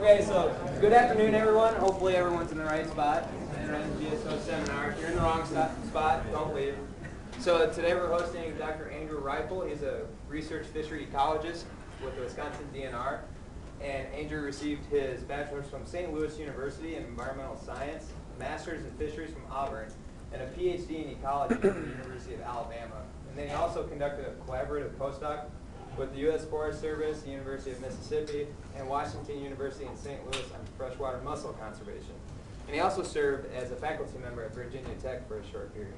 Okay, so good afternoon, everyone. Hopefully, everyone's in the right spot. GSO seminar. If you're in the wrong spot, don't leave. So uh, today we're hosting Dr. Andrew Rypel. He's a research fishery ecologist with the Wisconsin DNR. And Andrew received his bachelor's from St. Louis University in environmental science, master's in fisheries from Auburn, and a PhD in ecology from the University of Alabama. And then he also conducted a collaborative postdoc with the U.S. Forest Service, the University of Mississippi, and Washington University in St. Louis on freshwater mussel conservation. And he also served as a faculty member at Virginia Tech for a short period.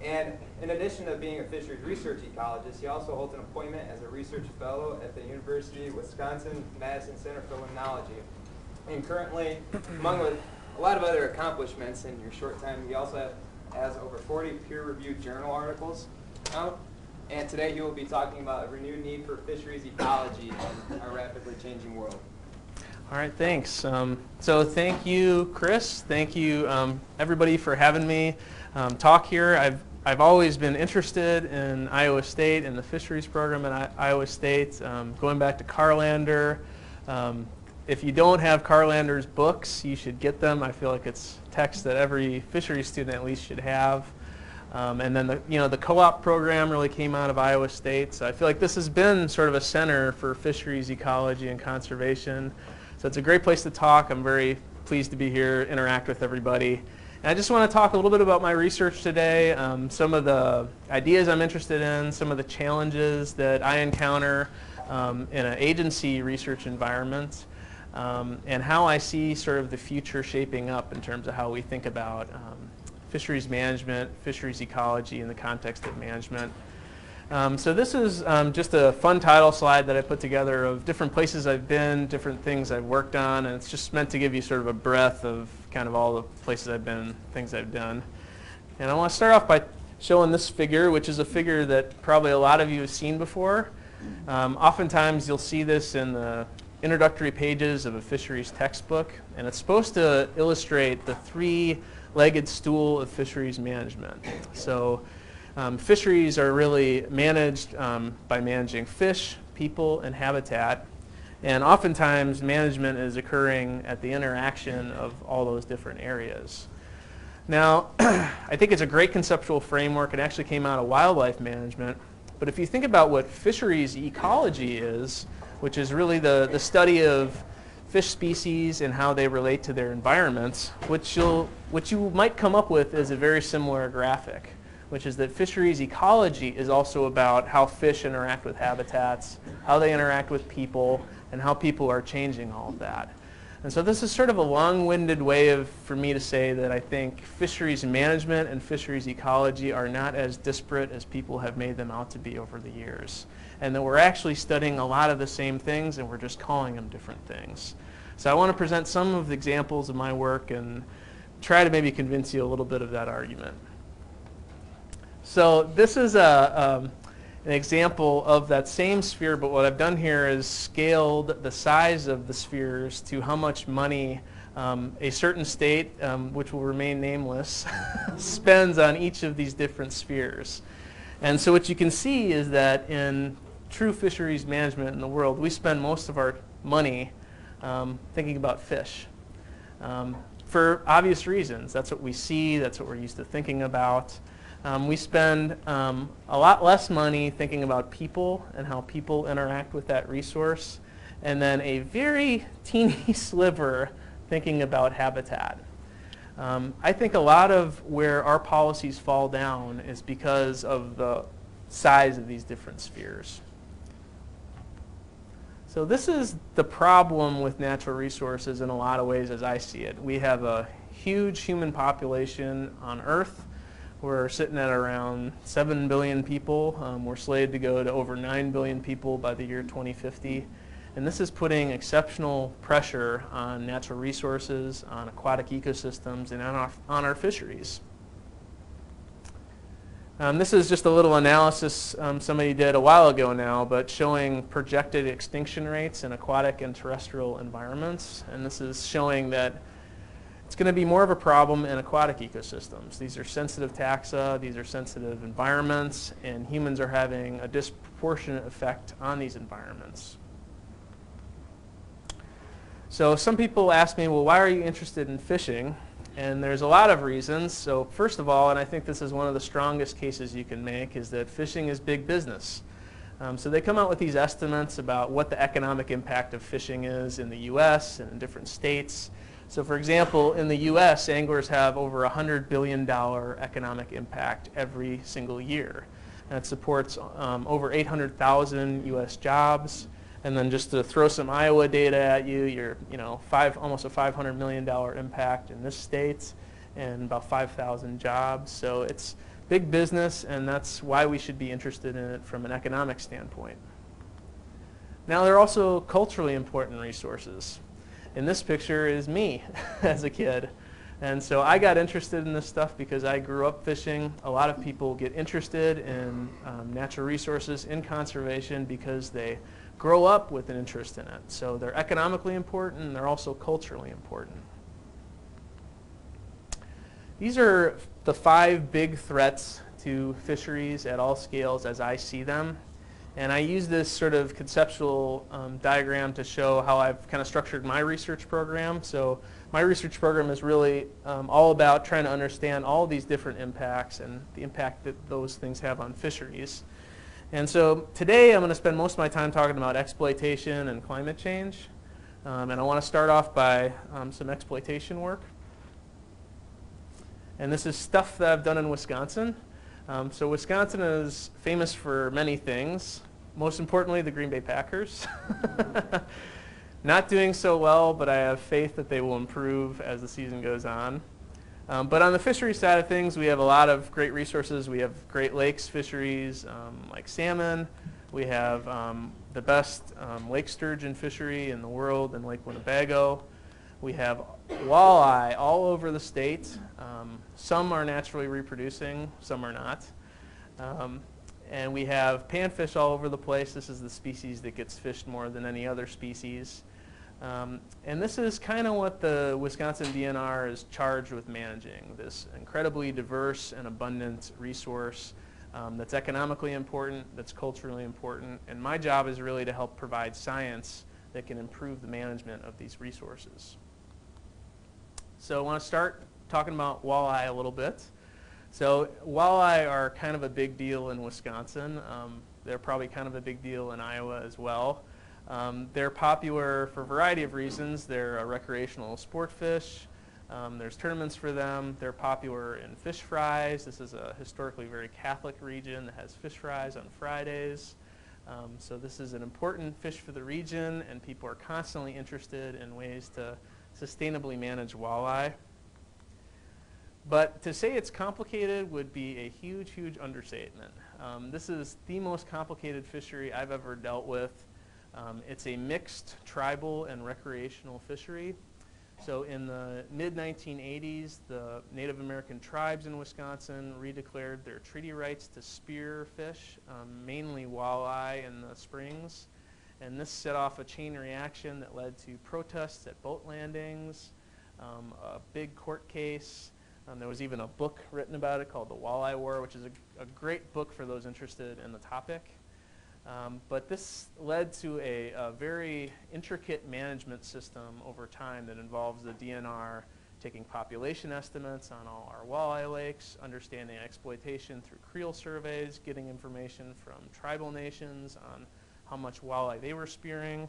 And in addition to being a fisheries research ecologist, he also holds an appointment as a research fellow at the University of Wisconsin-Madison Center for Limnology. And currently, among a lot of other accomplishments in your short time, he also has over 40 peer-reviewed journal articles out. And today he will be talking about a renewed need for fisheries ecology in our rapidly changing world. All right, thanks. Um, so thank you, Chris. Thank you, um, everybody, for having me um, talk here. I've I've always been interested in Iowa State and the fisheries program at I Iowa State, um, going back to Carlander. Um, if you don't have Carlander's books, you should get them. I feel like it's text that every fisheries student at least should have. Um, and then the, you know, the co-op program really came out of Iowa State. So I feel like this has been sort of a center for fisheries ecology and conservation. So it's a great place to talk. I'm very pleased to be here, interact with everybody. And I just want to talk a little bit about my research today, um, some of the ideas I'm interested in, some of the challenges that I encounter um, in an agency research environment, um, and how I see sort of the future shaping up in terms of how we think about um, fisheries management, fisheries ecology in the context of management. Um, so this is um, just a fun title slide that I put together of different places I've been, different things I've worked on, and it's just meant to give you sort of a breadth of kind of all the places I've been, things I've done. And I want to start off by showing this figure, which is a figure that probably a lot of you have seen before. Um, oftentimes you'll see this in the introductory pages of a fisheries textbook, and it's supposed to illustrate the three-legged stool of fisheries management. So um, fisheries are really managed um, by managing fish, people, and habitat. And oftentimes management is occurring at the interaction of all those different areas. Now, I think it's a great conceptual framework. It actually came out of wildlife management. But if you think about what fisheries ecology is, which is really the, the study of fish species and how they relate to their environments, which, you'll, what you might come up with is a very similar graphic which is that fisheries ecology is also about how fish interact with habitats, how they interact with people, and how people are changing all of that. And so this is sort of a long-winded way of, for me to say that I think fisheries management and fisheries ecology are not as disparate as people have made them out to be over the years. And that we're actually studying a lot of the same things and we're just calling them different things. So I want to present some of the examples of my work and try to maybe convince you a little bit of that argument. So this is a, um, an example of that same sphere, but what I've done here is scaled the size of the spheres to how much money um, a certain state, um, which will remain nameless, spends on each of these different spheres. And so what you can see is that in true fisheries management in the world, we spend most of our money um, thinking about fish. Um, for obvious reasons. That's what we see, that's what we're used to thinking about. Um, we spend um, a lot less money thinking about people and how people interact with that resource, and then a very teeny sliver thinking about habitat. Um, I think a lot of where our policies fall down is because of the size of these different spheres. So this is the problem with natural resources in a lot of ways as I see it. We have a huge human population on Earth we're sitting at around 7 billion people. Um, we're slated to go to over 9 billion people by the year 2050. And this is putting exceptional pressure on natural resources, on aquatic ecosystems, and on our, on our fisheries. Um, this is just a little analysis um, somebody did a while ago now, but showing projected extinction rates in aquatic and terrestrial environments. And this is showing that it's going to be more of a problem in aquatic ecosystems. These are sensitive taxa, these are sensitive environments, and humans are having a disproportionate effect on these environments. So some people ask me, well, why are you interested in fishing? And there's a lot of reasons. So first of all, and I think this is one of the strongest cases you can make, is that fishing is big business. Um, so they come out with these estimates about what the economic impact of fishing is in the U.S. and in different states. So for example, in the U.S., anglers have over a $100 billion economic impact every single year. That supports um, over 800,000 U.S. jobs. And then just to throw some Iowa data at you, you're, you know, five, almost a $500 million impact in this state and about 5,000 jobs. So it's big business, and that's why we should be interested in it from an economic standpoint. Now, they're also culturally important resources. In this picture is me as a kid. And so I got interested in this stuff because I grew up fishing. A lot of people get interested in um, natural resources, in conservation, because they grow up with an interest in it. So they're economically important, and they're also culturally important. These are the five big threats to fisheries at all scales as I see them. And I use this sort of conceptual um, diagram to show how I've kind of structured my research program. So my research program is really um, all about trying to understand all these different impacts and the impact that those things have on fisheries. And so today I'm going to spend most of my time talking about exploitation and climate change. Um, and I want to start off by um, some exploitation work. And this is stuff that I've done in Wisconsin. Um, so Wisconsin is famous for many things. Most importantly, the Green Bay Packers. Not doing so well, but I have faith that they will improve as the season goes on. Um, but on the fishery side of things, we have a lot of great resources. We have Great Lakes fisheries um, like salmon. We have um, the best um, lake sturgeon fishery in the world in Lake Winnebago. We have walleye all over the state. Um, some are naturally reproducing, some are not. Um, and we have panfish all over the place. This is the species that gets fished more than any other species. Um, and this is kind of what the Wisconsin DNR is charged with managing, this incredibly diverse and abundant resource um, that's economically important, that's culturally important, and my job is really to help provide science that can improve the management of these resources. So I want to start talking about walleye a little bit. So walleye are kind of a big deal in Wisconsin. Um, they're probably kind of a big deal in Iowa as well. Um, they're popular for a variety of reasons. They're a recreational sport fish. Um, there's tournaments for them. They're popular in fish fries. This is a historically very Catholic region that has fish fries on Fridays. Um, so this is an important fish for the region, and people are constantly interested in ways to sustainably manage walleye. But to say it's complicated would be a huge, huge understatement. Um, this is the most complicated fishery I've ever dealt with. Um, it's a mixed tribal and recreational fishery. So in the mid-1980s, the Native American tribes in Wisconsin redeclared their treaty rights to spear fish, um, mainly walleye in the springs. And this set off a chain reaction that led to protests at boat landings, um, a big court case. Um, there was even a book written about it called The Walleye War, which is a, a great book for those interested in the topic. Um, but this led to a, a, very intricate management system over time that involves the DNR taking population estimates on all our walleye lakes, understanding exploitation through creel surveys, getting information from tribal nations on how much walleye they were spearing.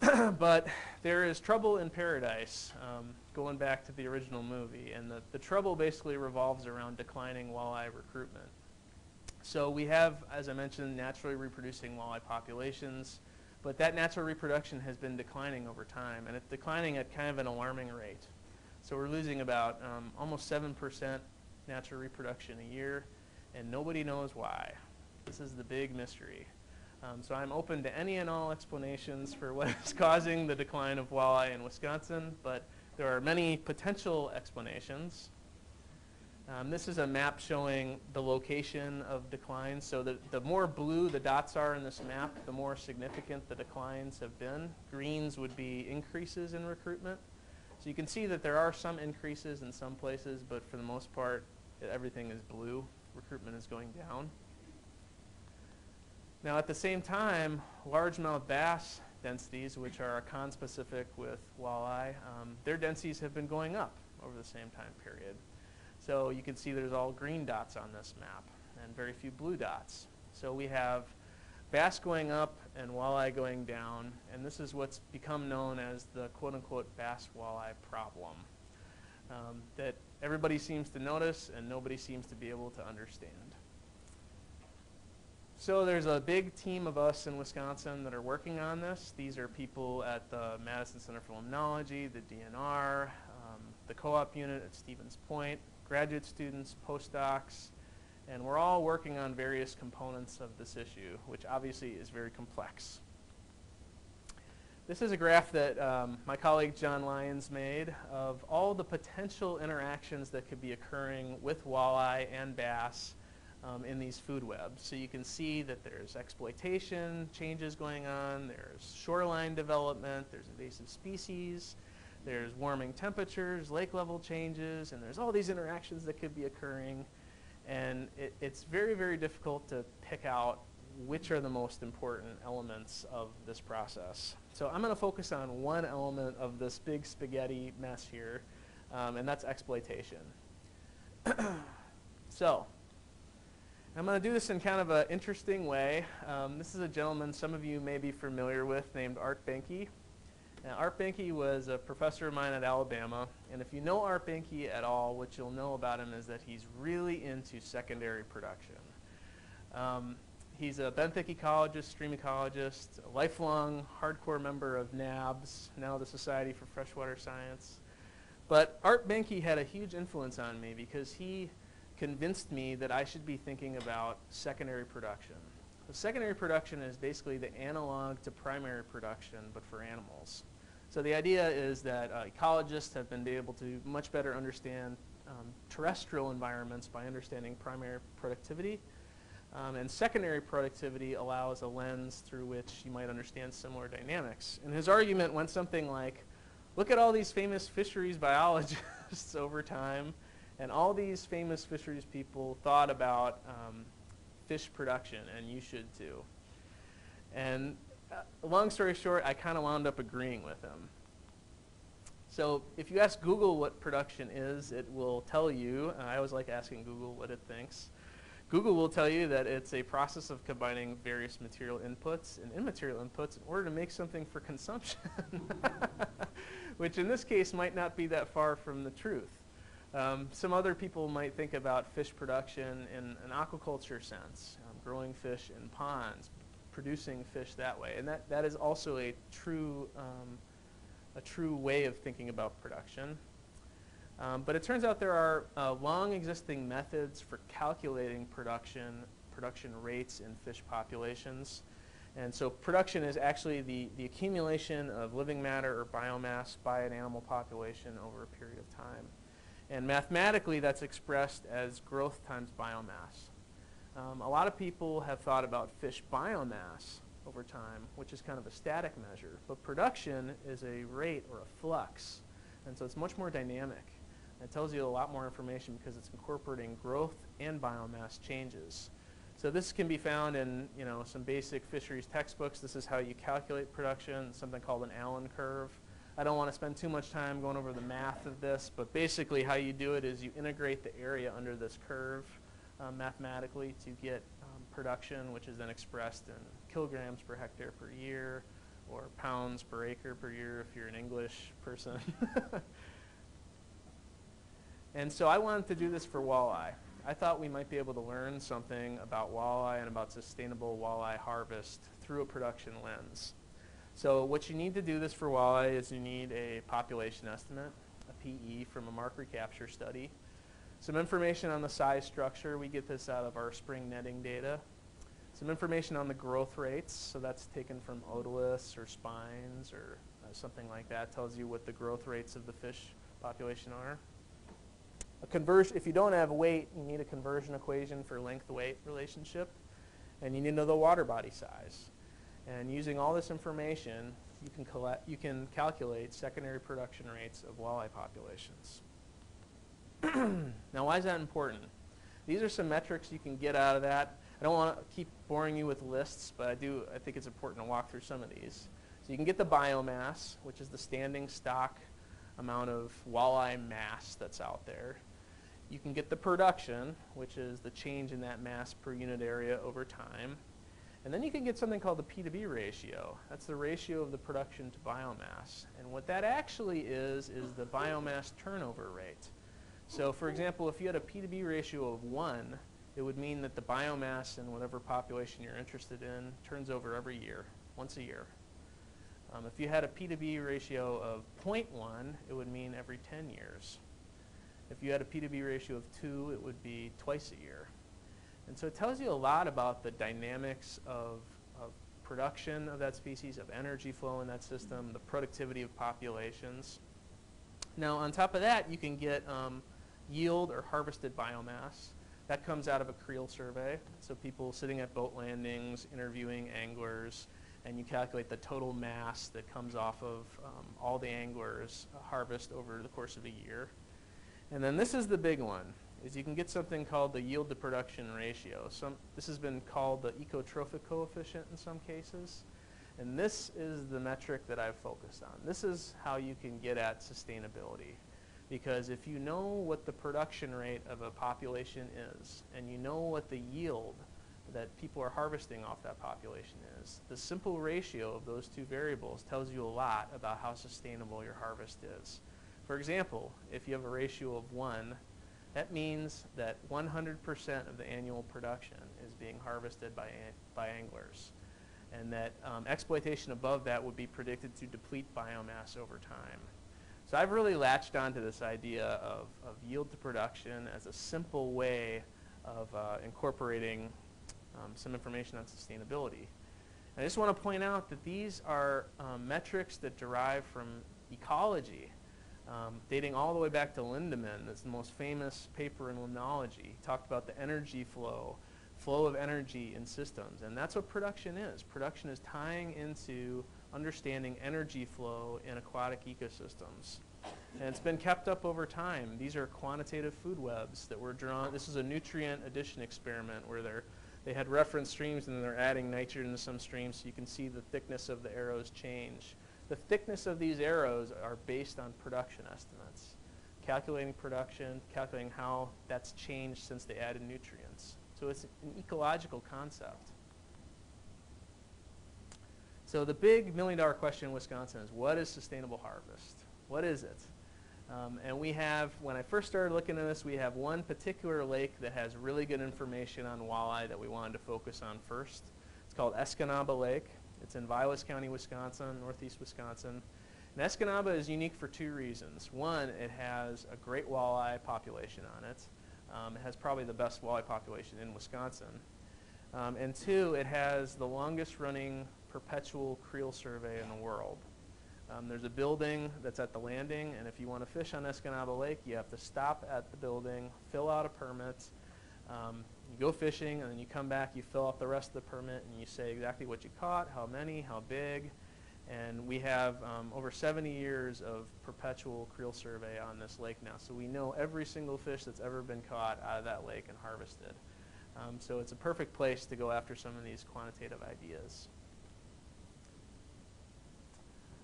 but there is trouble in paradise, um, going back to the original movie, and the, the trouble basically revolves around declining walleye recruitment. So we have, as I mentioned, naturally reproducing walleye populations, but that natural reproduction has been declining over time, and it's declining at kind of an alarming rate. So we're losing about um, almost 7% natural reproduction a year, and nobody knows why. This is the big mystery. Um, so I'm open to any and all explanations for what is causing the decline of walleye in Wisconsin, but there are many potential explanations. Um, this is a map showing the location of declines. So the, the more blue the dots are in this map, the more significant the declines have been. Greens would be increases in recruitment. So you can see that there are some increases in some places, but for the most part, everything is blue. Recruitment is going down. Now at the same time, largemouth bass densities, which are conspecific with walleye, um, their densities have been going up over the same time period. So you can see there's all green dots on this map and very few blue dots. So we have bass going up and walleye going down, and this is what's become known as the quote-unquote bass walleye problem um, that everybody seems to notice and nobody seems to be able to understand. So there's a big team of us in Wisconsin that are working on this. These are people at the Madison Center for Limnology, the DNR, um, the co-op unit at Stevens Point, graduate students, postdocs, and we're all working on various components of this issue, which obviously is very complex. This is a graph that um, my colleague John Lyons made of all the potential interactions that could be occurring with walleye and bass um, in these food webs. So you can see that there's exploitation changes going on, there's shoreline development, there's invasive species, there's warming temperatures, lake level changes, and there's all these interactions that could be occurring. And it, it's very, very difficult to pick out which are the most important elements of this process. So I'm going to focus on one element of this big spaghetti mess here, um, and that's exploitation. so I'm going to do this in kind of an interesting way. Um, this is a gentleman some of you may be familiar with named Art Benke. Now, Art Benke was a professor of mine at Alabama, and if you know Art Benke at all, what you'll know about him is that he's really into secondary production. Um, he's a benthic ecologist, stream ecologist, a lifelong hardcore member of NABS, now the Society for Freshwater Science. But Art Benke had a huge influence on me because he convinced me that I should be thinking about secondary production. The secondary production is basically the analog to primary production, but for animals. So the idea is that uh, ecologists have been able to much better understand um, terrestrial environments by understanding primary productivity. Um, and secondary productivity allows a lens through which you might understand similar dynamics. And his argument went something like, look at all these famous fisheries biologists over time, and all these famous fisheries people thought about um, fish production, and you should too. And long story short, I kind of wound up agreeing with him. So if you ask Google what production is, it will tell you. Uh, I always like asking Google what it thinks. Google will tell you that it's a process of combining various material inputs and immaterial inputs in order to make something for consumption, which in this case might not be that far from the truth. Um, some other people might think about fish production in an aquaculture sense, um, growing fish in ponds, producing fish that way. And that, that is also a true, um, a true way of thinking about production. Um, but it turns out there are uh, long existing methods for calculating production, production rates in fish populations. And so production is actually the, the accumulation of living matter or biomass by an animal population over a period of time. And mathematically, that's expressed as growth times biomass. Um, a lot of people have thought about fish biomass over time, which is kind of a static measure. But production is a rate or a flux. And so it's much more dynamic. It tells you a lot more information because it's incorporating growth and biomass changes. So this can be found in you know, some basic fisheries textbooks. This is how you calculate production, something called an Allen curve. I don't want to spend too much time going over the math of this, but basically how you do it is you integrate the area under this curve um, mathematically to get um, production, which is then expressed in kilograms per hectare per year or pounds per acre per year if you're an English person. and so I wanted to do this for walleye. I thought we might be able to learn something about walleye and about sustainable walleye harvest through a production lens. So what you need to do this for walleye is you need a population estimate, a PE from a mark recapture study, some information on the size structure. We get this out of our spring netting data. Some information on the growth rates. So that's taken from otoliths or spines or uh, something like that. Tells you what the growth rates of the fish population are. A conversion, if you don't have weight, you need a conversion equation for length-weight relationship. And you need to know the water body size. And using all this information, you can, collect, you can calculate secondary production rates of walleye populations. now, why is that important? These are some metrics you can get out of that. I don't want to keep boring you with lists, but I do. I think it's important to walk through some of these. So you can get the biomass, which is the standing stock amount of walleye mass that's out there. You can get the production, which is the change in that mass per unit area over time. And then you can get something called the P to B ratio. That's the ratio of the production to biomass. And what that actually is, is the biomass turnover rate. So for example, if you had a P to B ratio of 1, it would mean that the biomass in whatever population you're interested in turns over every year, once a year. Um, if you had a P to B ratio of 0.1, it would mean every 10 years. If you had a P to B ratio of 2, it would be twice a year. And so it tells you a lot about the dynamics of, of production of that species, of energy flow in that system, the productivity of populations. Now, on top of that, you can get um, yield or harvested biomass. That comes out of a creel survey. So people sitting at boat landings, interviewing anglers, and you calculate the total mass that comes off of um, all the anglers' harvest over the course of a year. And then this is the big one, is you can get something called the yield to production ratio. Some, this has been called the ecotrophic coefficient in some cases. And this is the metric that I've focused on. This is how you can get at sustainability. Because if you know what the production rate of a population is, and you know what the yield that people are harvesting off that population is, the simple ratio of those two variables tells you a lot about how sustainable your harvest is. For example, if you have a ratio of 1, that means that 100% of the annual production is being harvested by, by anglers. And that um, exploitation above that would be predicted to deplete biomass over time. So I've really latched onto this idea of, of yield to production as a simple way of uh, incorporating um, some information on sustainability. And I just want to point out that these are um, metrics that derive from ecology, um, dating all the way back to Lindeman. That's the most famous paper in limnology. He talked about the energy flow, flow of energy in systems. And that's what production is. Production is tying into understanding energy flow in aquatic ecosystems. And it's been kept up over time. These are quantitative food webs that were drawn. This is a nutrient addition experiment where they're, they had reference streams and they're adding nitrogen to some streams so you can see the thickness of the arrows change. The thickness of these arrows are based on production estimates. Calculating production, calculating how that's changed since they added nutrients. So it's an ecological concept. So the big million dollar question in Wisconsin is what is sustainable harvest? What is it? Um, and we have, when I first started looking at this, we have one particular lake that has really good information on walleye that we wanted to focus on first. It's called Escanaba Lake. It's in Vilas County, Wisconsin, northeast Wisconsin. And Escanaba is unique for two reasons. One, it has a great walleye population on it. Um, it has probably the best walleye population in Wisconsin. Um, and two, it has the longest running perpetual creel survey in the world. Um, there's a building that's at the landing, and if you want to fish on Escanaba Lake, you have to stop at the building, fill out a permit, um, you go fishing, and then you come back, you fill out the rest of the permit, and you say exactly what you caught, how many, how big, and we have um, over 70 years of perpetual creel survey on this lake now, so we know every single fish that's ever been caught out of that lake and harvested. Um, so it's a perfect place to go after some of these quantitative ideas.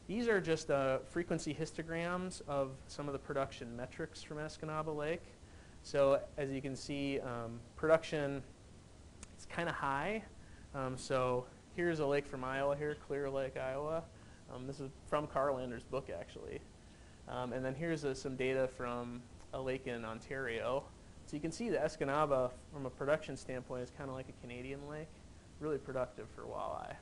These are just uh, frequency histograms of some of the production metrics from Escanaba Lake. So as you can see, um, production is kind of high. Um, so here's a lake from Iowa here, Clear Lake, Iowa. Um, this is from Carlander's book, actually. Um, and then here's uh, some data from a lake in Ontario. So you can see the Escanaba, from a production standpoint, is kind of like a Canadian lake. Really productive for walleye.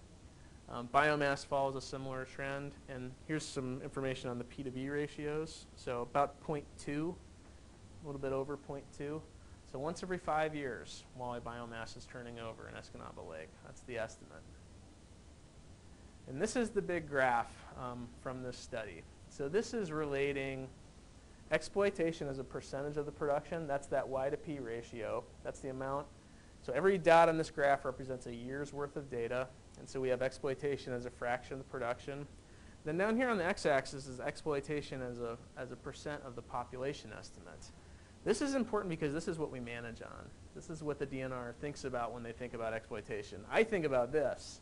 Um, biomass follows a similar trend, and here's some information on the P to B ratios. So about 0.2, a little bit over 0.2. So once every five years, walleye biomass is turning over in Escanaba Lake. That's the estimate. And this is the big graph um, from this study. So this is relating exploitation as a percentage of the production. That's that Y to P ratio. That's the amount. So every dot on this graph represents a year's worth of data. And so we have exploitation as a fraction of the production. Then down here on the x-axis is exploitation as a, as a percent of the population estimate. This is important because this is what we manage on. This is what the DNR thinks about when they think about exploitation. I think about this,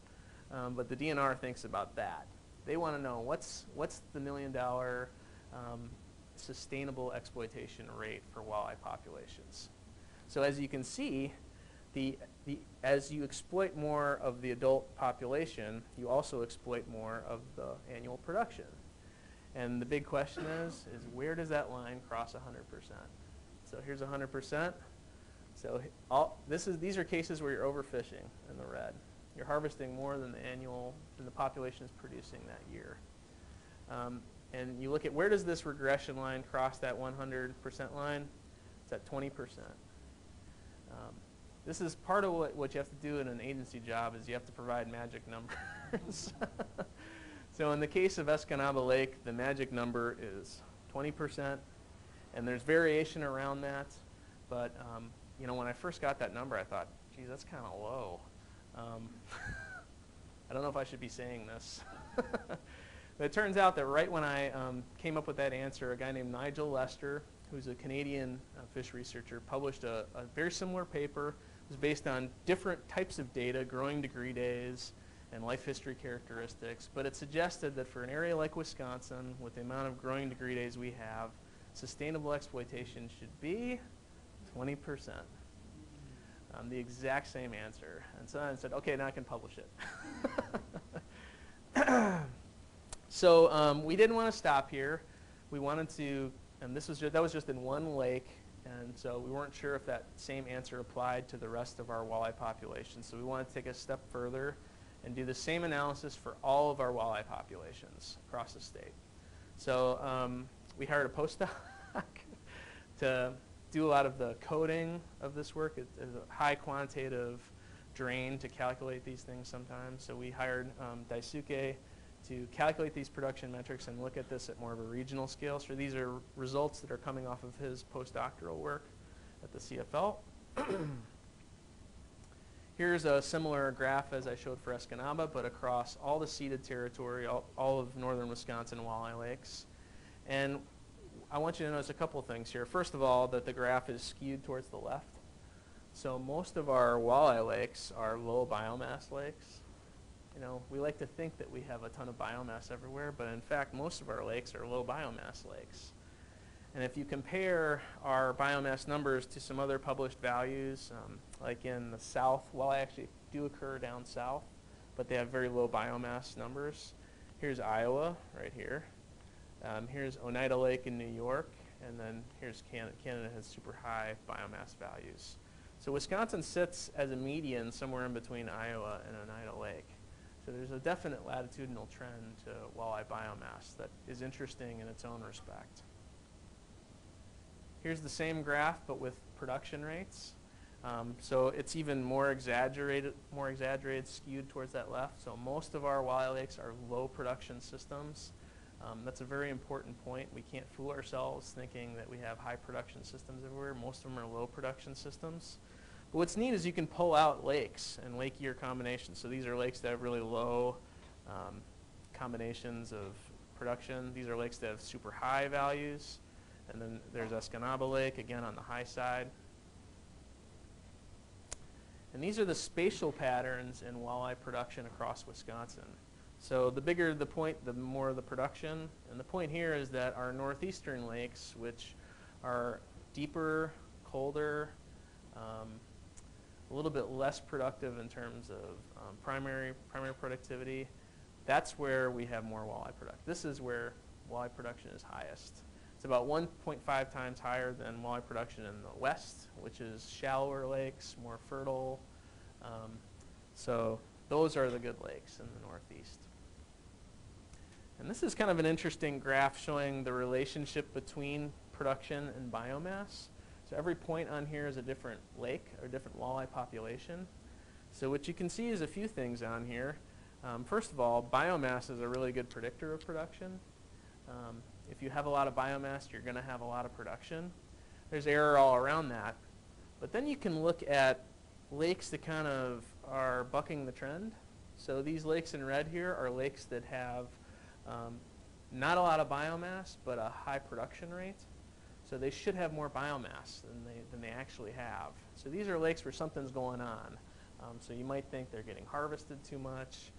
um, but the DNR thinks about that. They want to know what's, what's the million dollar um, sustainable exploitation rate for walleye populations. So as you can see, the, the, as you exploit more of the adult population, you also exploit more of the annual production. And the big question is, is where does that line cross 100%? So here's 100%. So all, this is, these are cases where you're overfishing in the red. You're harvesting more than the annual, than the population is producing that year. Um, and you look at where does this regression line cross that 100% line? It's at 20%. This is part of what, what you have to do in an agency job is you have to provide magic numbers. so in the case of Escanaba Lake, the magic number is 20%, and there's variation around that. But um, you know, when I first got that number, I thought, geez, that's kind of low. Um, I don't know if I should be saying this. but it turns out that right when I um, came up with that answer, a guy named Nigel Lester, who's a Canadian uh, fish researcher, published a, a very similar paper. Was based on different types of data, growing degree days, and life history characteristics. But it suggested that for an area like Wisconsin, with the amount of growing degree days we have, sustainable exploitation should be 20%. Um, the exact same answer. And so I said, okay, now I can publish it. so um, we didn't want to stop here. We wanted to, and this was just, that was just in one lake, and so we weren't sure if that same answer applied to the rest of our walleye population. So we wanted to take a step further and do the same analysis for all of our walleye populations across the state. So um, we hired a postdoc to do a lot of the coding of this work. It is a high quantitative drain to calculate these things sometimes. So we hired um, Daisuke to calculate these production metrics and look at this at more of a regional scale. So these are results that are coming off of his postdoctoral work at the CFL. Here's a similar graph as I showed for Escanaba, but across all the ceded territory, all, all of northern Wisconsin walleye lakes. And I want you to notice a couple things here. First of all, that the graph is skewed towards the left. So most of our walleye lakes are low biomass lakes. You know, we like to think that we have a ton of biomass everywhere, but in fact, most of our lakes are low biomass lakes. And if you compare our biomass numbers to some other published values, um, like in the south, walleye actually do occur down south, but they have very low biomass numbers. Here's Iowa, right here. Um, here's Oneida Lake in New York, and then here's Canada. Canada has super high biomass values. So Wisconsin sits as a median somewhere in between Iowa and Oneida Lake. So there's a definite latitudinal trend to walleye biomass that is interesting in its own respect. Here's the same graph, but with production rates. Um, so it's even more exaggerated, more exaggerated, skewed towards that left. So most of our walleye lakes are low production systems. Um, that's a very important point. We can't fool ourselves thinking that we have high production systems everywhere. Most of them are low production systems. But what's neat is you can pull out lakes and lake year combinations. So these are lakes that have really low um, combinations of production. These are lakes that have super high values. And then there's Escanaba Lake, again on the high side. And these are the spatial patterns in walleye production across Wisconsin. So the bigger the point, the more the production. And the point here is that our northeastern lakes, which are deeper, colder, um, a little bit less productive in terms of um, primary primary productivity, that's where we have more walleye production. This is where walleye production is highest. It's about 1.5 times higher than walleye production in the west, which is shallower lakes, more fertile. Um, so those are the good lakes in the northeast. And this is kind of an interesting graph showing the relationship between production and biomass. So every point on here is a different lake or different walleye population. So what you can see is a few things on here. Um, first of all, biomass is a really good predictor of production. Um, if you have a lot of biomass, you're going to have a lot of production. There's error all around that. But then you can look at lakes that kind of are bucking the trend. So these lakes in red here are lakes that have um, not a lot of biomass, but a high production rate. So they should have more biomass than they, than they actually have. So these are lakes where something's going on. Um, so you might think they're getting harvested too much.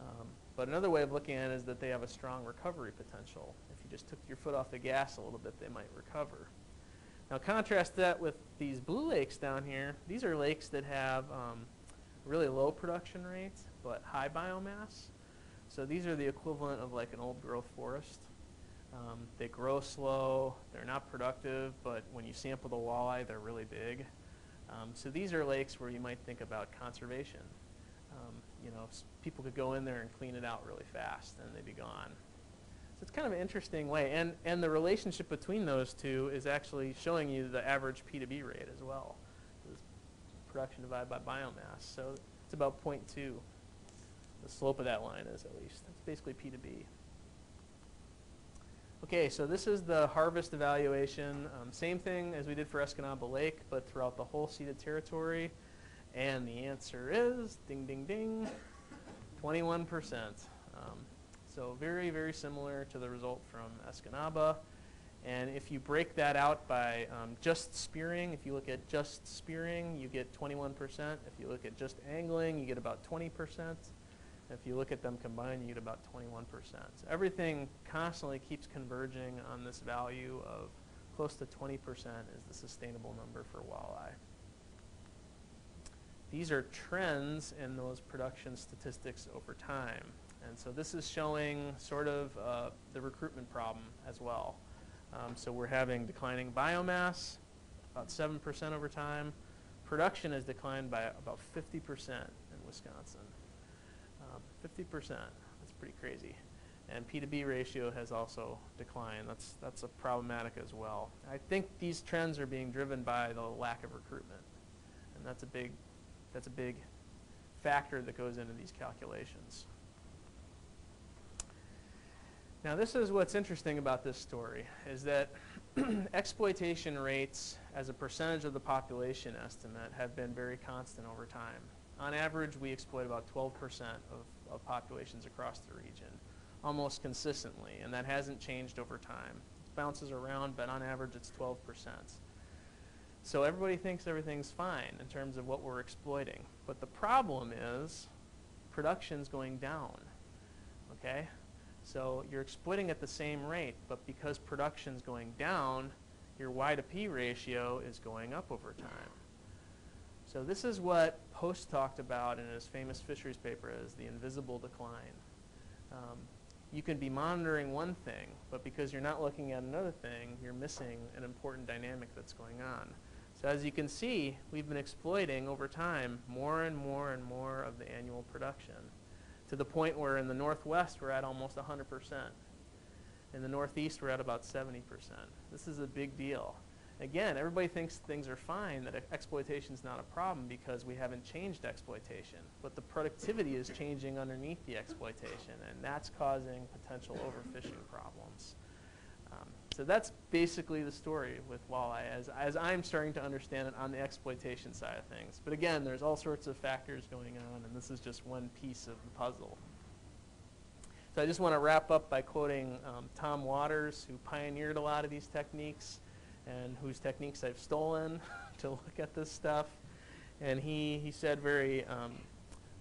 Um, but another way of looking at it is that they have a strong recovery potential. If you just took your foot off the gas a little bit, they might recover. Now contrast that with these blue lakes down here. These are lakes that have um, really low production rates, but high biomass. So these are the equivalent of like an old growth forest. Um, they grow slow, they're not productive, but when you sample the walleye, they're really big. Um, so these are lakes where you might think about conservation. Um, you know, people could go in there and clean it out really fast and they'd be gone. So it's kind of an interesting way. And, and the relationship between those two is actually showing you the average P to B rate as well. This production divided by biomass. So it's about 0.2. The slope of that line is at least. That's basically P to B. Okay, so this is the harvest evaluation. Um, same thing as we did for Escanaba Lake, but throughout the whole ceded territory. And the answer is, ding, ding, ding, 21%. Um, so very, very similar to the result from Escanaba. And if you break that out by um, just spearing, if you look at just spearing, you get 21%. If you look at just angling, you get about 20%. If you look at them combined, you get about 21%. So everything constantly keeps converging on this value of close to 20% is the sustainable number for walleye. These are trends in those production statistics over time. And so this is showing sort of uh, the recruitment problem as well. Um, so we're having declining biomass, about 7% over time. Production has declined by about 50% in Wisconsin. Um, 50%, that's pretty crazy. And P to B ratio has also declined. That's, that's a problematic as well. I think these trends are being driven by the lack of recruitment. And that's a big, that's a big factor that goes into these calculations. Now this is what's interesting about this story, is that exploitation rates as a percentage of the population estimate have been very constant over time. On average, we exploit about 12% of, of populations across the region, almost consistently, and that hasn't changed over time. It bounces around, but on average it's 12%. So everybody thinks everything's fine in terms of what we're exploiting. But the problem is production's going down. Okay? So you're exploiting at the same rate, but because production's going down, your Y to P ratio is going up over time. So this is what Post talked about in his famous fisheries paper as the invisible decline. Um, you can be monitoring one thing, but because you're not looking at another thing, you're missing an important dynamic that's going on. So as you can see, we've been exploiting over time more and more and more of the annual production to the point where in the northwest we're at almost 100%. In the northeast we're at about 70%. This is a big deal. Again, everybody thinks things are fine, that exploitation is not a problem because we haven't changed exploitation. But the productivity is changing underneath the exploitation, and that's causing potential overfishing problems. Um, so that's basically the story with walleye as, as I'm starting to understand it on the exploitation side of things. But again, there's all sorts of factors going on, and this is just one piece of the puzzle. So I just want to wrap up by quoting um, Tom Waters, who pioneered a lot of these techniques and whose techniques I've stolen to look at this stuff. And he, he said very um,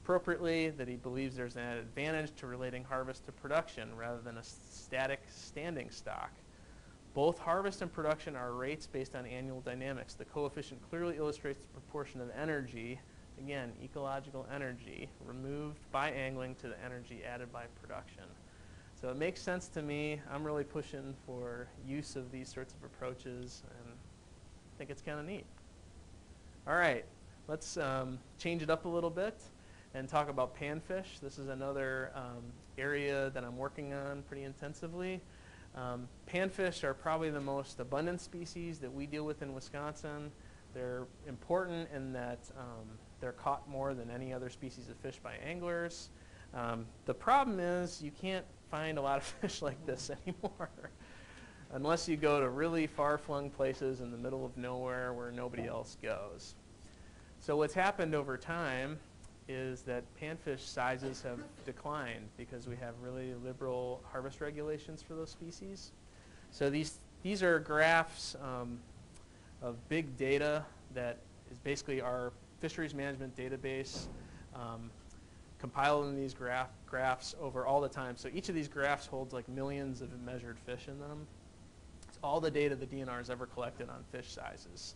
appropriately that he believes there's an advantage to relating harvest to production rather than a static standing stock. Both harvest and production are rates based on annual dynamics. The coefficient clearly illustrates the proportion of energy, again, ecological energy, removed by angling to the energy added by production. So it makes sense to me. I'm really pushing for use of these sorts of approaches and I think it's kind of neat. All right, let's um, change it up a little bit and talk about panfish. This is another um, area that I'm working on pretty intensively. Um, panfish are probably the most abundant species that we deal with in Wisconsin. They're important in that um, they're caught more than any other species of fish by anglers. Um, the problem is you can't find a lot of fish like this anymore unless you go to really far-flung places in the middle of nowhere where nobody else goes. So what's happened over time is that panfish sizes have declined because we have really liberal harvest regulations for those species. So these these are graphs um, of big data that is basically our fisheries management database um, compiled in these graph, graphs over all the time. So each of these graphs holds like millions of measured fish in them. It's all the data the DNR has ever collected on fish sizes.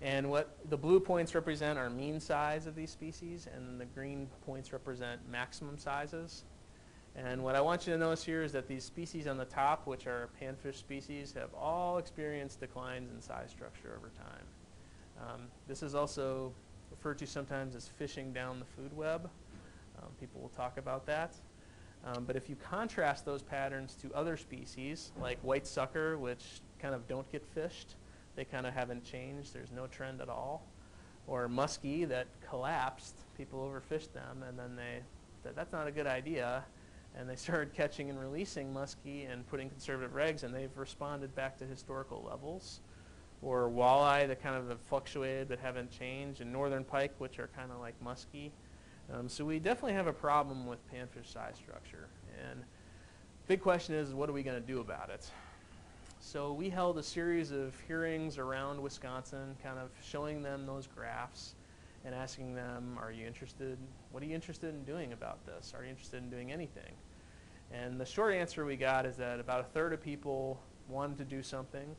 And what the blue points represent are mean size of these species, and the green points represent maximum sizes. And what I want you to notice here is that these species on the top, which are panfish species, have all experienced declines in size structure over time. Um, this is also referred to sometimes as fishing down the food web. Um, people will talk about that. Um, but if you contrast those patterns to other species, like white sucker, which kind of don't get fished, they kind of haven't changed, there's no trend at all. Or muskie that collapsed, people overfished them, and then they said, that's not a good idea. And they started catching and releasing muskie and putting conservative regs, and they've responded back to historical levels. Or walleye that kind of have fluctuated but haven't changed, and northern pike, which are kind of like muskie. Um, so we definitely have a problem with panfish size structure. And big question is, what are we going to do about it? So we held a series of hearings around Wisconsin, kind of showing them those graphs and asking them, are you interested, what are you interested in doing about this? Are you interested in doing anything? And the short answer we got is that about a third of people wanted to do something.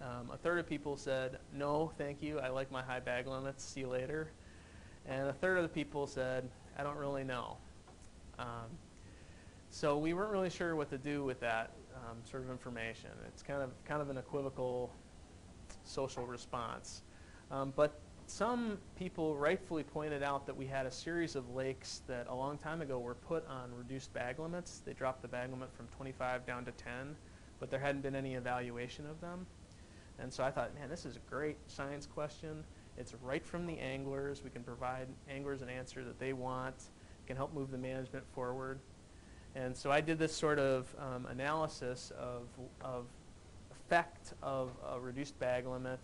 Um, a third of people said, no, thank you, I like my high bag limits, see you later. And a third of the people said, I don't really know. Um, so we weren't really sure what to do with that um, sort of information. It's kind of kind of an equivocal social response. Um, but some people rightfully pointed out that we had a series of lakes that a long time ago were put on reduced bag limits. They dropped the bag limit from 25 down to 10, but there hadn't been any evaluation of them. And so I thought, man, this is a great science question. It's right from the anglers. We can provide anglers an answer that they want. It can help move the management forward. And so I did this sort of um, analysis of, of effect of a reduced bag limit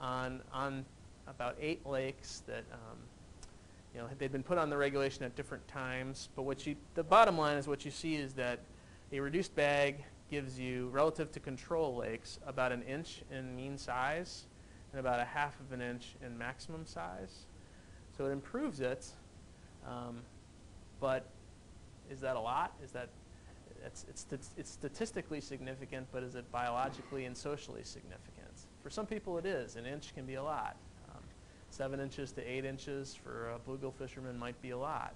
on, on about eight lakes that um, you know, they'd been put on the regulation at different times. But what you, the bottom line is what you see is that a reduced bag gives you, relative to control lakes, about an inch in mean size and about a half of an inch in maximum size. So it improves it, um, but is that a lot? Is that it's, it's, it's statistically significant, but is it biologically and socially significant? For some people it is. An inch can be a lot. Um, seven inches to eight inches for a bluegill fisherman might be a lot.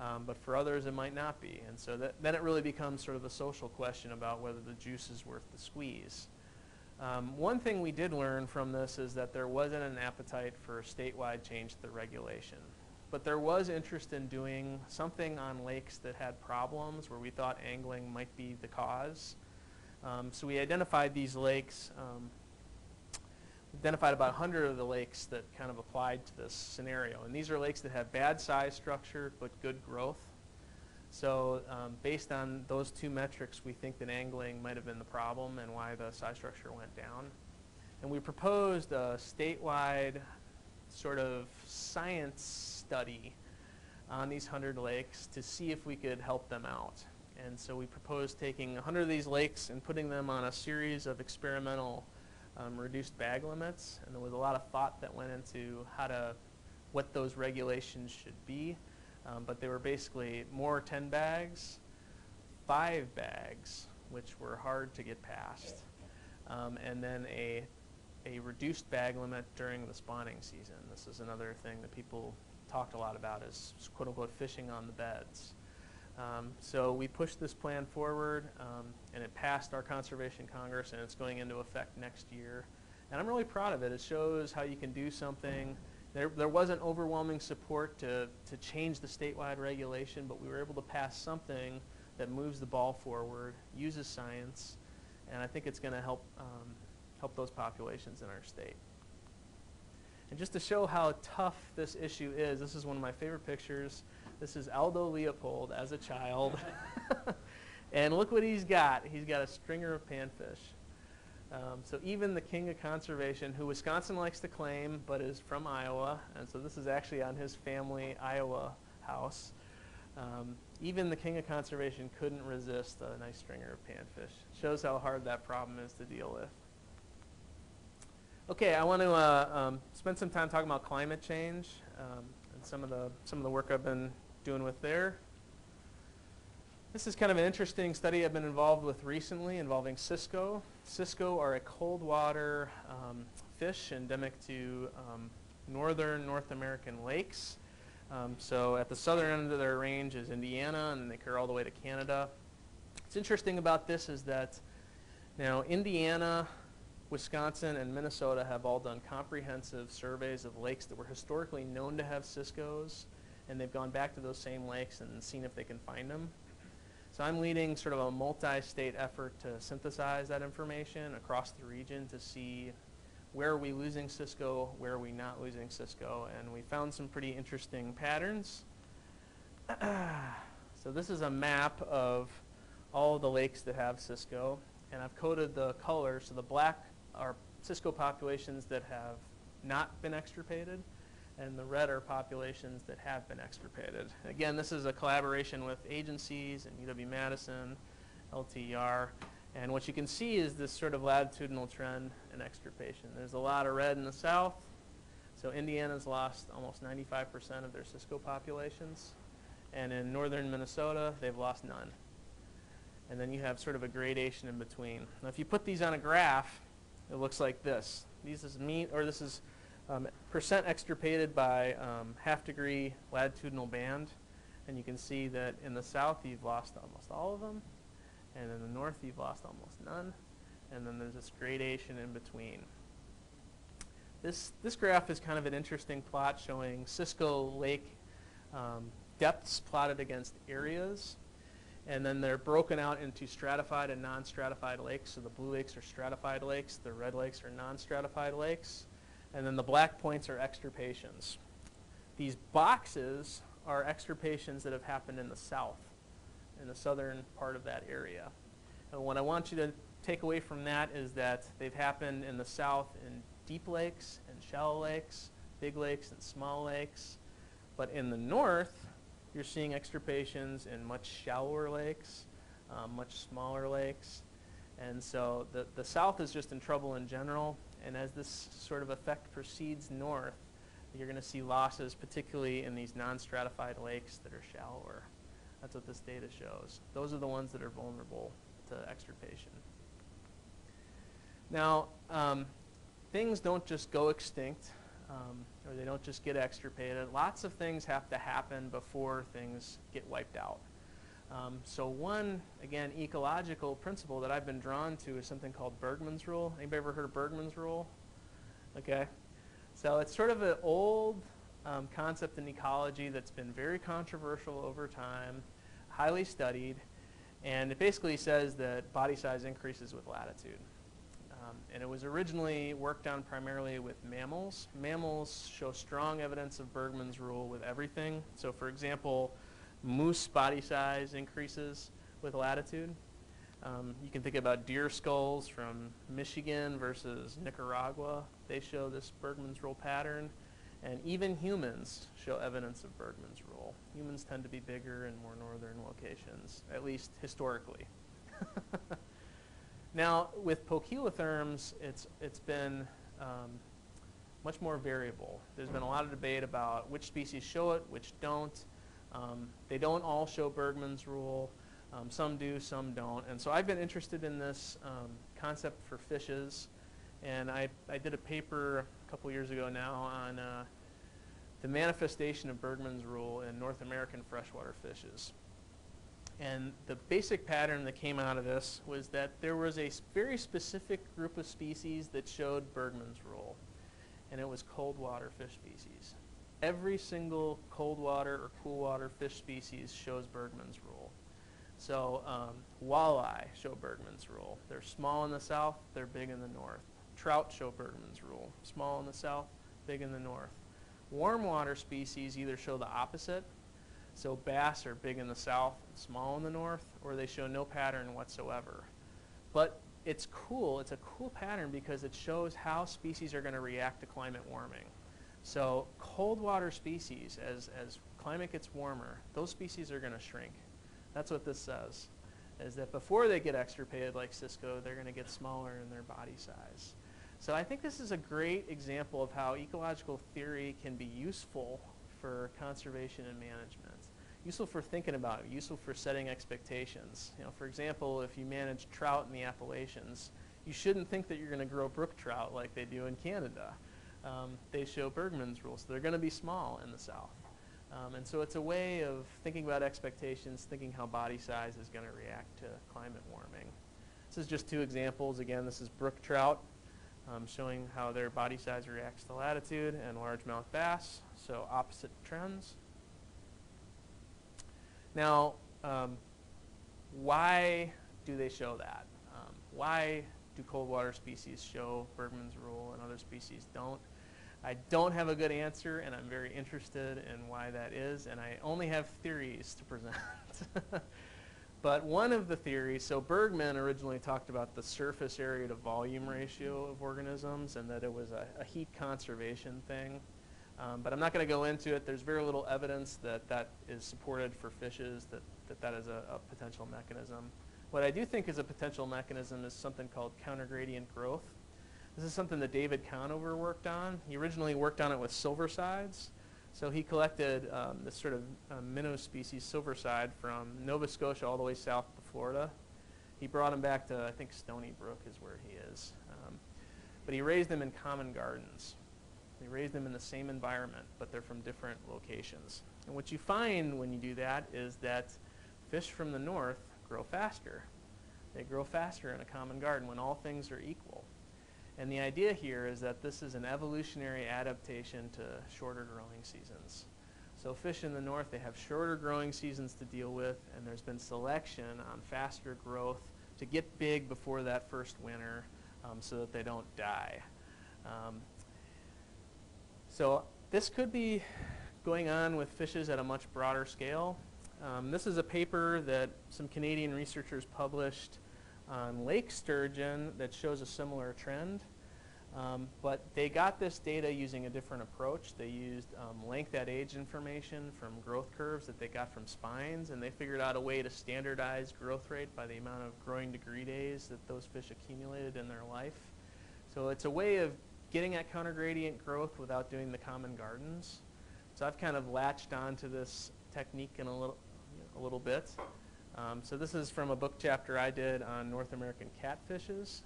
Um, but for others it might not be. And so that, then it really becomes sort of a social question about whether the juice is worth the squeeze. Um, one thing we did learn from this is that there wasn't an appetite for statewide change to the regulation. But there was interest in doing something on lakes that had problems where we thought angling might be the cause. Um, so we identified these lakes, um, identified about 100 of the lakes that kind of applied to this scenario. And these are lakes that have bad size structure but good growth. So um, based on those two metrics, we think that angling might have been the problem and why the size structure went down. And we proposed a statewide sort of science study on these 100 lakes to see if we could help them out. And so we proposed taking 100 of these lakes and putting them on a series of experimental um, reduced bag limits. And there was a lot of thought that went into how to, what those regulations should be. Um, but they were basically more 10 bags, five bags, which were hard to get past, um, and then a, a reduced bag limit during the spawning season. This is another thing that people talked a lot about is quote unquote fishing on the beds. Um, so we pushed this plan forward um, and it passed our Conservation Congress and it's going into effect next year. And I'm really proud of it. It shows how you can do something there, there wasn't overwhelming support to, to change the statewide regulation, but we were able to pass something that moves the ball forward, uses science, and I think it's going to help, um, help those populations in our state. And just to show how tough this issue is, this is one of my favorite pictures. This is Aldo Leopold as a child. and look what he's got. He's got a stringer of panfish. Um, so even the king of conservation, who Wisconsin likes to claim, but is from Iowa, and so this is actually on his family Iowa house. Um, even the king of conservation couldn't resist a nice stringer of panfish. Shows how hard that problem is to deal with. Okay, I want to uh, um, spend some time talking about climate change um, and some of the some of the work I've been doing with there. This is kind of an interesting study I've been involved with recently involving Cisco. Cisco are a cold water um, fish endemic to um, northern North American lakes. Um, so at the southern end of their range is Indiana, and they occur all the way to Canada. What's interesting about this is that now Indiana, Wisconsin, and Minnesota have all done comprehensive surveys of lakes that were historically known to have ciscos, and they've gone back to those same lakes and seen if they can find them. So I'm leading sort of a multi-state effort to synthesize that information across the region to see where are we losing Cisco, where are we not losing Cisco, and we found some pretty interesting patterns. so this is a map of all the lakes that have Cisco, and I've coded the colors. So the black are Cisco populations that have not been extirpated, and the redder populations that have been extirpated. Again, this is a collaboration with agencies and UW-Madison, LTER, and what you can see is this sort of latitudinal trend in extirpation. There's a lot of red in the south. So Indiana's lost almost 95% of their Cisco populations. And in northern Minnesota, they've lost none. And then you have sort of a gradation in between. Now if you put these on a graph, it looks like this. These is mean, or this is um, percent extirpated by um, half degree latitudinal band. And you can see that in the south, you've lost almost all of them and in the north you've lost almost none, and then there's this gradation in between. This, this graph is kind of an interesting plot showing Cisco Lake um, depths plotted against areas, and then they're broken out into stratified and non-stratified lakes. So the blue lakes are stratified lakes, the red lakes are non-stratified lakes, and then the black points are extirpations. These boxes are extirpations that have happened in the south in the southern part of that area. And what I want you to take away from that is that they've happened in the south in deep lakes and shallow lakes, big lakes and small lakes. But in the north, you're seeing extirpations in much shallower lakes, um, much smaller lakes. And so the, the south is just in trouble in general. And as this sort of effect proceeds north, you're going to see losses, particularly in these non-stratified lakes that are shallower. That's what this data shows. Those are the ones that are vulnerable to extirpation. Now, um, things don't just go extinct, um, or they don't just get extirpated. Lots of things have to happen before things get wiped out. Um, so one, again, ecological principle that I've been drawn to is something called Bergmann's Rule. Anybody ever heard of Bergmann's Rule? Okay. So it's sort of an old um, concept in ecology that's been very controversial over time, highly studied, and it basically says that body size increases with latitude. Um, and it was originally worked on primarily with mammals. Mammals show strong evidence of Bergmann's rule with everything. So for example, moose body size increases with latitude. Um, you can think about deer skulls from Michigan versus Nicaragua. They show this Bergmann's rule pattern. And even humans show evidence of Bergmann's rule. Humans tend to be bigger in more northern locations, at least historically. now, with poikilotherms, it's, it's been um, much more variable. There's been a lot of debate about which species show it, which don't. Um, they don't all show Bergmann's rule. Um, some do, some don't. And so I've been interested in this um, concept for fishes. And I, I did a paper a couple years ago now on uh, the manifestation of Bergmann's rule in North American freshwater fishes. And the basic pattern that came out of this was that there was a very specific group of species that showed Bergmann's rule, and it was cold water fish species. Every single cold water or cool water fish species shows Bergmann's rule. So um, walleye show Bergmann's rule. They're small in the south, they're big in the north. Trout show Bergmann's rule. Small in the south, big in the north. Warm water species either show the opposite, so bass are big in the south small in the north, or they show no pattern whatsoever. But it's cool, it's a cool pattern because it shows how species are going to react to climate warming. So cold water species, as, as climate gets warmer, those species are going to shrink. That's what this says, is that before they get extirpated like Cisco, they're going to get smaller in their body size. So I think this is a great example of how ecological theory can be useful for conservation and management. Useful for thinking about useful for setting expectations. You know, for example, if you manage trout in the Appalachians, you shouldn't think that you're going to grow brook trout like they do in Canada. Um, they show Bergmann's rule, so they're going to be small in the south. Um, and so it's a way of thinking about expectations, thinking how body size is going to react to climate warming. This is just two examples. Again, this is brook trout um, showing how their body size reacts to latitude and largemouth bass, so opposite trends. Now, um, why do they show that? Um, why do cold water species show Bergmann's rule and other species don't? I don't have a good answer, and I'm very interested in why that is, and I only have theories to present. but one of the theories, so Bergmann originally talked about the surface area to volume ratio of organisms and that it was a, a heat conservation thing. Um, but I'm not going to go into it. There's very little evidence that that is supported for fishes, that that, that is a, a potential mechanism. What I do think is a potential mechanism is something called countergradient growth. This is something that David Conover worked on. He originally worked on it with silversides. So he collected um, this sort of uh, minnow species silverside from Nova Scotia all the way south to Florida. He brought them back to, I think, Stony Brook is where he is. Um, but he raised them in common gardens. He raised them in the same environment, but they're from different locations. And what you find when you do that is that fish from the north grow faster. They grow faster in a common garden when all things are equal. And the idea here is that this is an evolutionary adaptation to shorter growing seasons. So fish in the north, they have shorter growing seasons to deal with, and there's been selection on faster growth to get big before that first winter um, so that they don't die. Um, so this could be going on with fishes at a much broader scale. Um, this is a paper that some Canadian researchers published on lake sturgeon that shows a similar trend. Um, but they got this data using a different approach. They used um, length at age information from growth curves that they got from spines, and they figured out a way to standardize growth rate by the amount of growing degree days that those fish accumulated in their life. So it's a way of getting at counter gradient growth without doing the common gardens. So I've kind of latched onto this technique in a little, a little bit. Um, so this is from a book chapter I did on North American catfishes.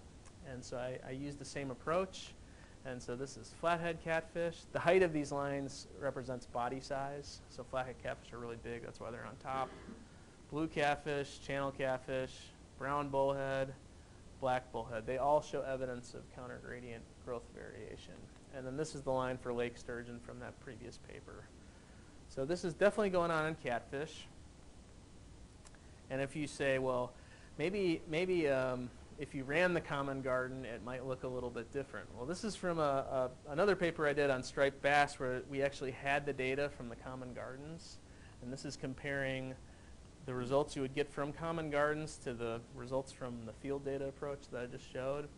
And so I, I used the same approach. And so this is flathead catfish. The height of these lines represents body size. So flathead catfish are really big. That's why they're on top. Blue catfish, channel catfish, brown bullhead, black bullhead. They all show evidence of counter gradient growth variation. And then this is the line for lake sturgeon from that previous paper. So this is definitely going on in catfish. And if you say, well, maybe, maybe um, if you ran the common garden, it might look a little bit different. Well, this is from a, a, another paper I did on striped bass where we actually had the data from the common gardens. And this is comparing the results you would get from common gardens to the results from the field data approach that I just showed.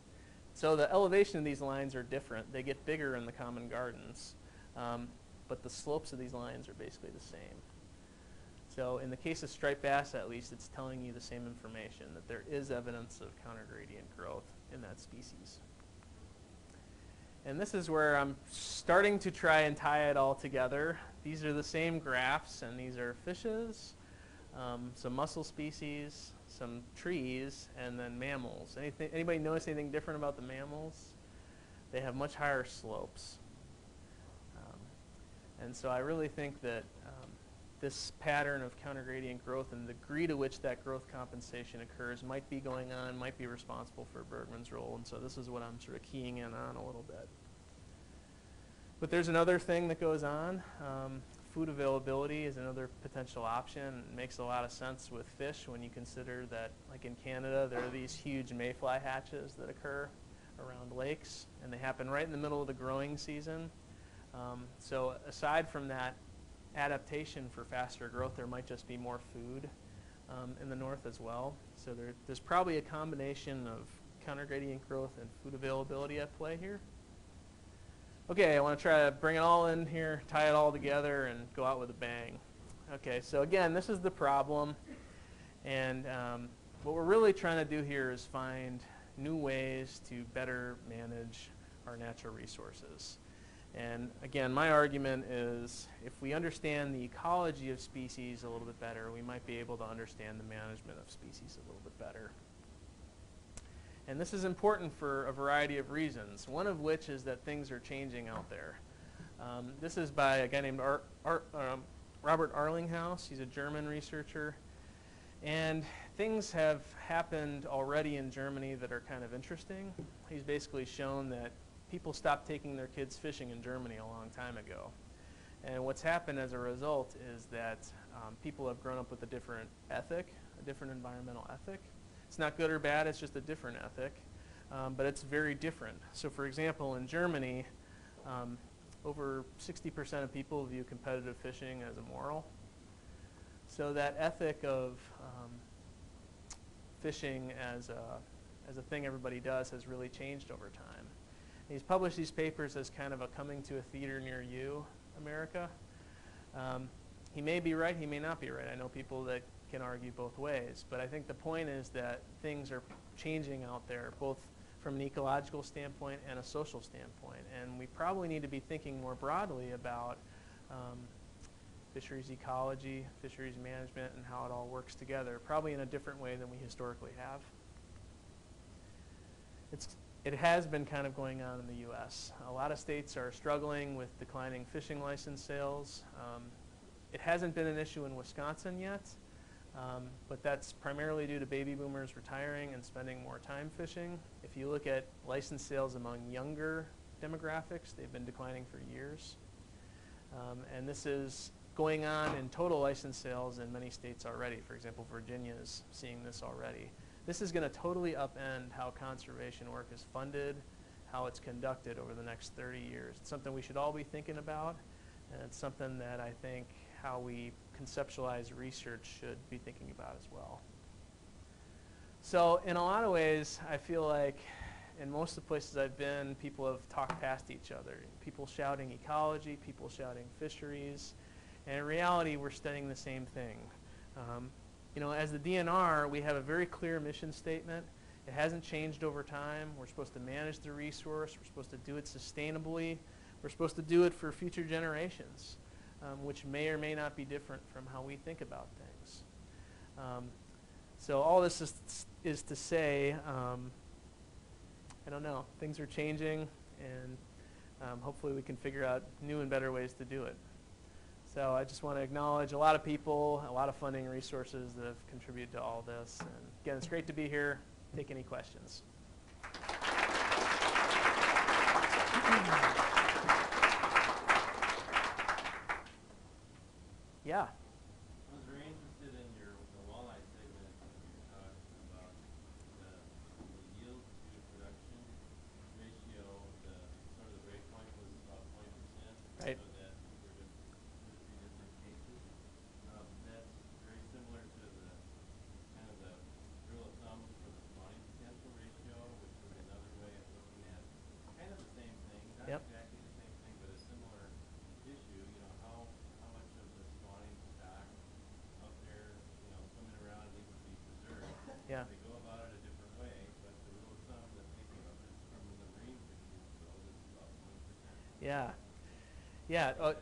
So the elevation of these lines are different. They get bigger in the common gardens. Um, but the slopes of these lines are basically the same. So in the case of striped bass, at least, it's telling you the same information, that there is evidence of counter-gradient growth in that species. And this is where I'm starting to try and tie it all together. These are the same graphs, and these are fishes, um, some mussel species, some trees, and then mammals. Anything, anybody notice anything different about the mammals? They have much higher slopes. Um, and so I really think that um, this pattern of countergradient growth and the degree to which that growth compensation occurs might be going on, might be responsible for Bergmann's rule. And so this is what I'm sort of keying in on a little bit. But there's another thing that goes on. Um, food availability is another potential option. It makes a lot of sense with fish when you consider that, like in Canada, there are these huge mayfly hatches that occur around lakes, and they happen right in the middle of the growing season. Um, so aside from that adaptation for faster growth, there might just be more food um, in the north as well. So there, there's probably a combination of counter gradient growth and food availability at play here. Okay, I want to try to bring it all in here, tie it all together, and go out with a bang. Okay, so again, this is the problem. And um, what we're really trying to do here is find new ways to better manage our natural resources. And again, my argument is if we understand the ecology of species a little bit better, we might be able to understand the management of species a little bit better. And this is important for a variety of reasons, one of which is that things are changing out there. Um, this is by a guy named Ar Ar um, Robert Arlinghaus. He's a German researcher. And things have happened already in Germany that are kind of interesting. He's basically shown that people stopped taking their kids fishing in Germany a long time ago. And what's happened as a result is that um, people have grown up with a different ethic, a different environmental ethic. It's not good or bad, it's just a different ethic, um, but it's very different. So for example, in Germany, um, over 60% of people view competitive fishing as immoral. So that ethic of um, fishing as a, as a thing everybody does has really changed over time. He's published these papers as kind of a coming to a theater near you, America. Um, he may be right, he may not be right. I know people that can argue both ways. But I think the point is that things are changing out there, both from an ecological standpoint and a social standpoint. And we probably need to be thinking more broadly about um, fisheries ecology, fisheries management, and how it all works together, probably in a different way than we historically have. It's, it has been kind of going on in the U.S. A lot of states are struggling with declining fishing license sales. Um, it hasn't been an issue in Wisconsin yet, um, but that's primarily due to baby boomers retiring and spending more time fishing. If you look at license sales among younger demographics, they've been declining for years. Um, and this is going on in total license sales in many states already. For example, Virginia is seeing this already. This is going to totally upend how conservation work is funded, how it's conducted over the next 30 years. It's something we should all be thinking about, and it's something that I think how we conceptualize research should be thinking about as well. So in a lot of ways, I feel like in most of the places I've been, people have talked past each other. People shouting ecology, people shouting fisheries, and in reality, we're studying the same thing. Um, you know, as the DNR, we have a very clear mission statement. It hasn't changed over time. We're supposed to manage the resource. We're supposed to do it sustainably. We're supposed to do it for future generations um, which may or may not be different from how we think about things. Um, so all this is, is to say, um, I don't know, things are changing, and um, hopefully we can figure out new and better ways to do it. So I just want to acknowledge a lot of people, a lot of funding resources that have contributed to all this. And again, it's great to be here. Take any questions. Yeah. I was very interested in your the walleye segment when you were talking about the, the yield to production ratio. The sort of the break point was about twenty percent. Right. So that for the two or three different cases. Um, that's very similar to the kind of the rule of thumb for the spawning potential ratio, which would be another way of looking at kind of the same thing, not Yep. exactly the same thing, but a similar issue. You know how how much of the spawning stock out there, you know, swimming around needs to be preserved. Yeah. They go about it a different way, but the rule of thumb that thinking of it from the marine fisheries world is about twenty percent. Yeah. Yeah. Uh,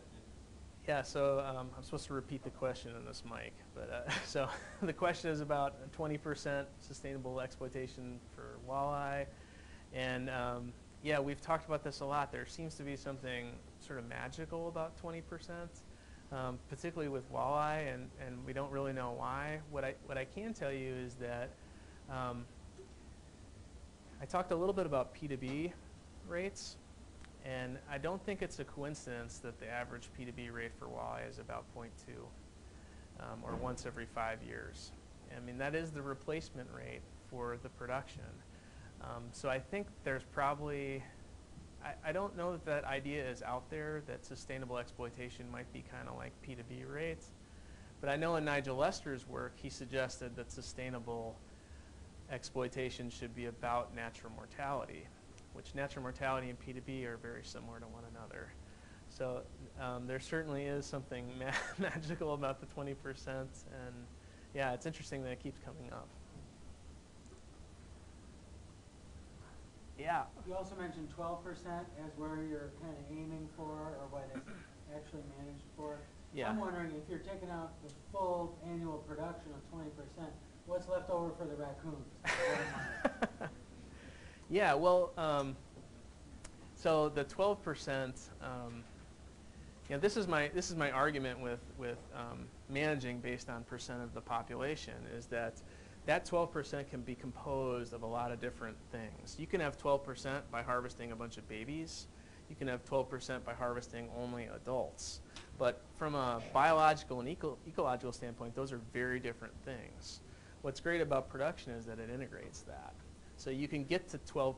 yeah, so um, I'm supposed to repeat the question in this mic. But uh, so the question is about 20% sustainable exploitation for walleye. And um, yeah, we've talked about this a lot. There seems to be something sort of magical about 20%, um, particularly with walleye, and, and we don't really know why. What I, what I can tell you is that um, I talked a little bit about P2B rates. And I don't think it's a coincidence that the average P2B rate for walleye is about 0.2, um, or once every five years. I mean, that is the replacement rate for the production. Um, so I think there's probably, I, I don't know that that idea is out there that sustainable exploitation might be kind of like P2B rates. But I know in Nigel Lester's work, he suggested that sustainable exploitation should be about natural mortality. Which natural mortality and P2B are very similar to one another. So um, there certainly is something ma- magical about the 20%, and yeah, it's interesting that it keeps coming up. Yeah. You also mentioned twelve percent as where you're kind of aiming for, or what it's actually managed for. Yeah. I'm wondering if you're taking out the full annual production of twenty percent, what's left over for the raccoons? yeah, well, um, so the 12%, um, you know, this is my this is my argument with with um, managing based on percent of the population is that that 12% can be composed of a lot of different things. You can have 12% by harvesting a bunch of babies. You can have 12% by harvesting only adults. But from a biological and eco- ecological standpoint, those are very different things. What's great about production is that it integrates that. So you can get to 12%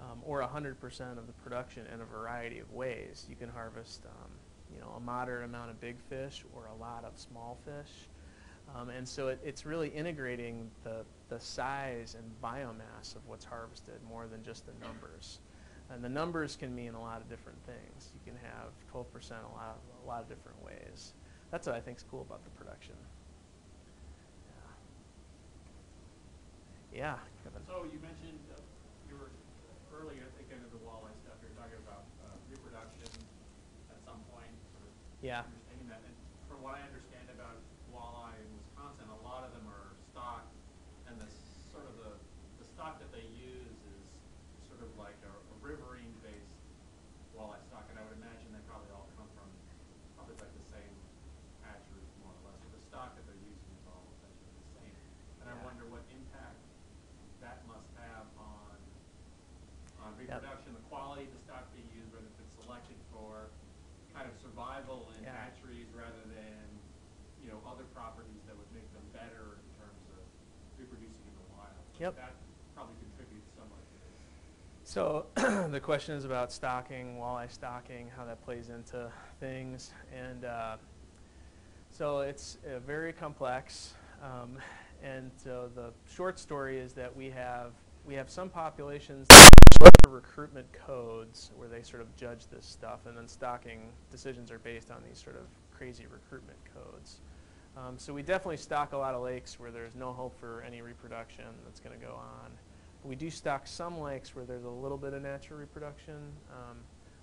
um, or 100% of the production in a variety of ways. You can harvest, um, you know, a moderate amount of big fish or a lot of small fish. Um, and so it, it's really integrating the, the size and biomass of what's harvested more than just the numbers. And the numbers can mean a lot of different things. You can have 12% a lot, a lot of different ways. That's what I think is cool about the production. Yeah, yeah Kevin. So you mentioned, uh, you were earlier thinking of the walleye stuff, you were talking about uh, reproduction at some point, Yeah. understanding that. And from what I understand about walleye in Wisconsin, a lot of them are stock, and the s- sort of the, the stock that they use is sort of like a a riverine-based walleye stock, and I would imagine they probably all come from, probably like the same hatcheries more or less, or the stock that they're using is all essentially the same. And I Yeah. wonder what impact that must have on, on Yep. reproduction, the quality of the stock being used, whether it's been selected for kind of survival in Yeah. hatcheries rather than, you know, other properties that would make them better in terms of reproducing in the wild. Yep. That probably contributes somewhat. So the question is about stocking, walleye stocking, how that plays into things, and uh, so it's uh, very complex. Um, and so the short story is that we have we have some populations recruitment codes where they sort of judge this stuff, and then stocking decisions are based on these sort of crazy recruitment codes. Um, so we definitely stock a lot of lakes where there's no hope for any reproduction that's going to go on. We do stock some lakes where there's a little bit of natural reproduction, um,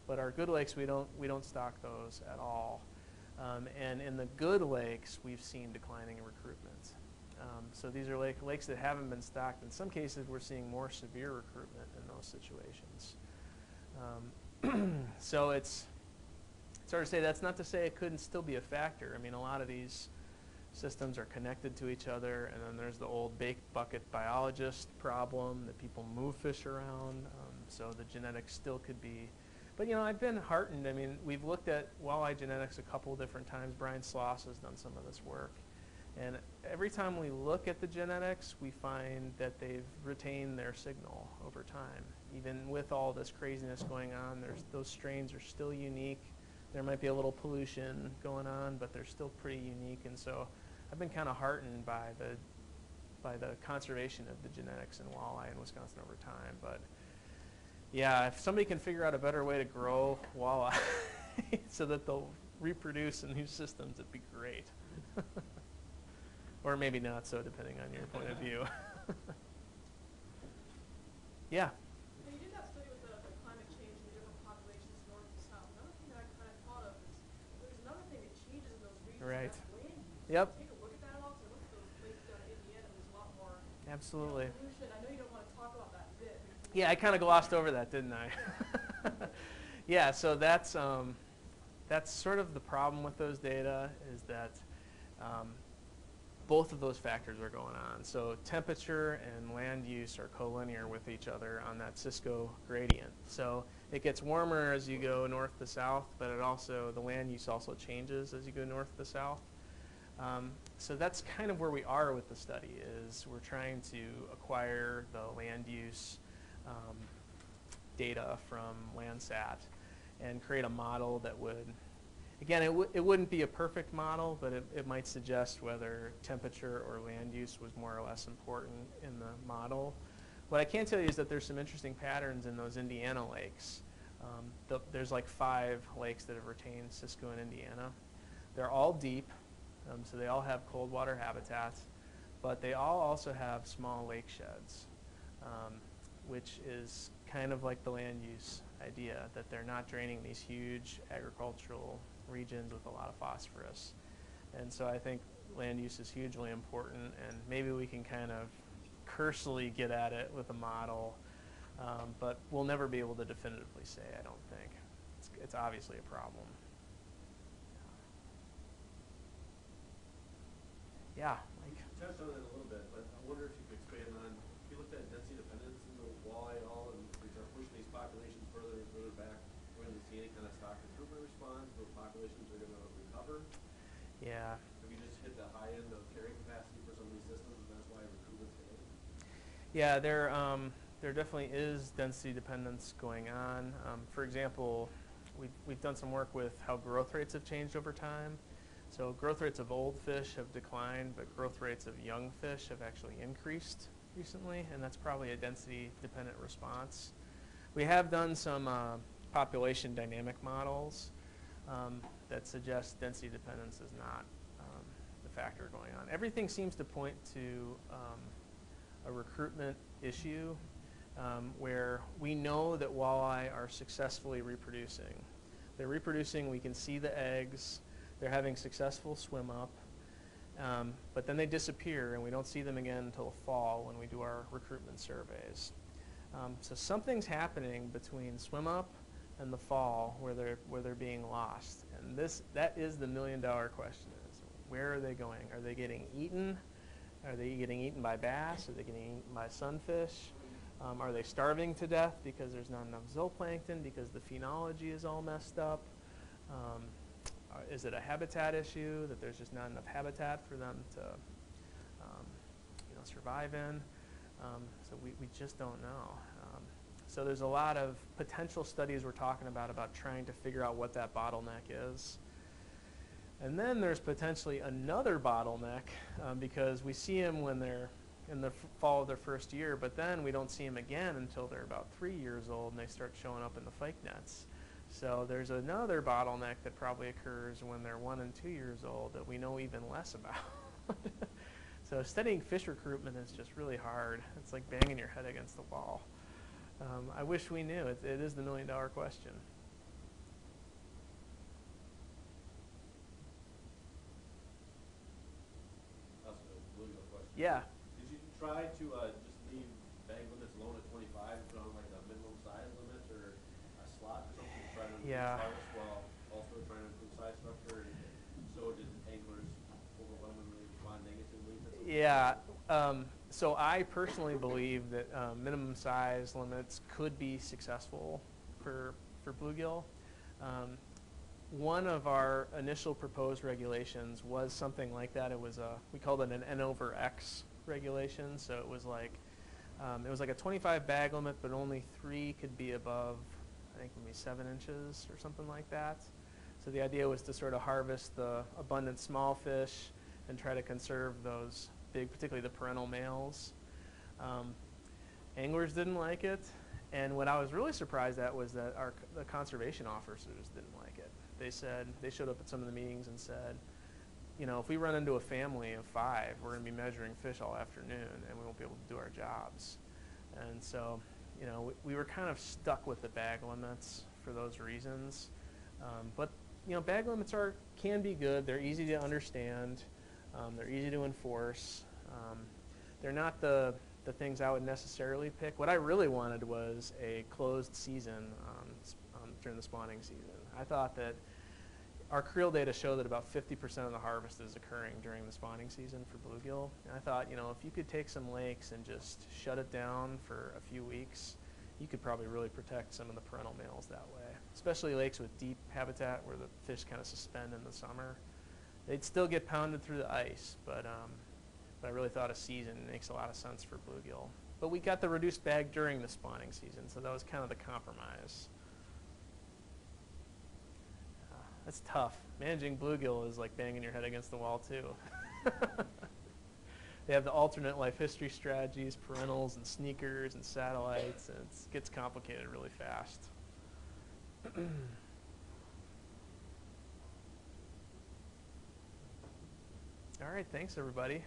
but our good lakes we don't we don't stock those at all. Um, and in the good lakes, we've seen declining recruitment. Um, so these are lake, lakes that haven't been stocked. In some cases, we're seeing more severe recruitment in those situations. Um, so it's it's hard to say. That's not to say it couldn't still be a factor. I mean, a lot of these systems are connected to each other, and then there's the old baked bucket biologist problem that people move fish around. Um, so the genetics still could be. But you know, I've been heartened. I mean, we've looked at walleye genetics a couple different times. Brian Sloss has done some of this work. And every time we look at the genetics, we find that they've retained their signal over time. Even with all this craziness going on, there's, those strains are still unique. There might be a little pollution going on, but they're still pretty unique. And so I've been kind of heartened by the, by the conservation of the genetics in walleye in Wisconsin over time. But yeah, if somebody can figure out a better way to grow walleye so that they'll reproduce in new systems, it'd be great. or maybe not so, depending on your point of view. yeah. When you did that study with the, the climate change and the different populations north and south, another thing that I kind of thought of is there's another thing that changes in those regions. Right. Land use. Yep. Take a look at that at all, 'cause I looked at those places down in Indiana, there's a lot more you know, Absolutely. pollution. I know you don't want to talk about that bit. Yeah, I kind of glossed over that, didn't I? yeah, so that's um, that's sort of the problem with those data is that um, both of those factors are going on. So temperature and land use are collinear with each other on that Cisco gradient. So it gets warmer as you go north to south, but it also the land use also changes as you go north to south. Um, so that's kind of where we are with the study is we're trying to acquire the land use um, data from Landsat and create a model that would, again, it, it wouldn't be a perfect model, but it, it might suggest whether temperature or land use was more or less important in the model. what I can tell you is that there's some interesting patterns in those Indiana lakes. Um, the, there's like five lakes that have retained Cisco in Indiana. They're all deep, um, so they all have cold water habitats, but they all also have small lake sheds, um, which is kind of like the land use idea that they're not draining these huge agricultural regions with a lot of phosphorus. And so I think land use is hugely important, and maybe we can kind of cursely get at it with a model, um, but we'll never be able to definitively say, I don't think. It's, it's obviously a problem. Yeah, Mike. You touched on it a little bit, but I wonder if you could expand on, if you looked at density dependence in the walleye at all, and we start pushing these populations further and further back, we're going to see any kind of stock improvement response, those populations are going to recover? Yeah. Have you just hit the high end of carrying capacity for some of these systems, and that's why recruitment's failing? Yeah, there, um, there definitely is density dependence going on. Um, for example, we've, we've done some work with how growth rates have changed over time. So growth rates of old fish have declined, but growth rates of young fish have actually increased recently, and that's probably a density dependent response. We have done some uh, population dynamic models um, that suggest density dependence is not um, the factor going on. Everything seems to point to um, a recruitment issue um, where we know that walleye are successfully reproducing. They're reproducing, we can see the eggs, they're having successful swim up, um, but then they disappear and we don't see them again until fall when we do our recruitment surveys. Um, so something's happening between swim up and the fall where they're, where they're being lost. And this, that is the million dollar question is, where are they going? Are they getting eaten? Are they getting eaten by bass? Are they getting eaten by sunfish? Um, are they starving to death because there's not enough zooplankton, because the phenology is all messed up? Um, uh, is it a habitat issue that there's just not enough habitat for them to um, you know, survive in? Um, so we, we just don't know. Um, so there's a lot of potential studies we're talking about about trying to figure out what that bottleneck is. And then there's potentially another bottleneck um, because we see them when they're in the fall of their first year, but then we don't see them again until they're about three years old and they start showing up in the fike nets. So there's another bottleneck that probably occurs when they're one and two years old that we know even less about. so studying fish recruitment is just really hard. It's like banging your head against the wall. Um, I wish we knew. It, it is the million dollar question. That's a really good question. Yeah. Did you try to uh, just leave bag limits alone at 25, put on like a minimum size limit or a slot or something to try to improve Yeah. harvest while also trying to improve size structure? And so did anglers overwhelmingly respond negatively? Yeah. Um, so I personally believe that um, minimum size limits could be successful for for bluegill. Um, one of our initial proposed regulations was something like that. It was a we called it an N over X regulation. So it was like um, it was like a 25 bag limit, but only three could be above, I think maybe seven inches or something like that. So the idea was to sort of harvest the abundant small fish and try to conserve those big, particularly the parental males. Um, anglers didn't like it, and what I was really surprised at was that our the conservation officers didn't. They said they showed up at some of the meetings and said, you know, if we run into a family of five, we're going to be measuring fish all afternoon, and we won't be able to do our jobs. And so, you know, we, we were kind of stuck with the bag limits for those reasons. Um, but you know, bag limits are can be good. They're easy to understand. Um, they're easy to enforce. Um, they're not the the things I would necessarily pick. What I really wanted was a closed season um, um, during the spawning season. I thought that our creel data show that about 50% of the harvest is occurring during the spawning season for bluegill. And I thought, you know, if you could take some lakes and just shut it down for a few weeks, you could probably really protect some of the parental males that way. Especially lakes with deep habitat where the fish kind of suspend in the summer. They'd still get pounded through the ice, but um, but I really thought a season makes a lot of sense for bluegill. But we got the reduced bag during the spawning season, so that was kind of the compromise. Uh, That's tough. Managing bluegill is like banging your head against the wall too. they have the alternate life history strategies, parentals and sneakers and satellites, and it gets complicated really fast. All right, thanks everybody.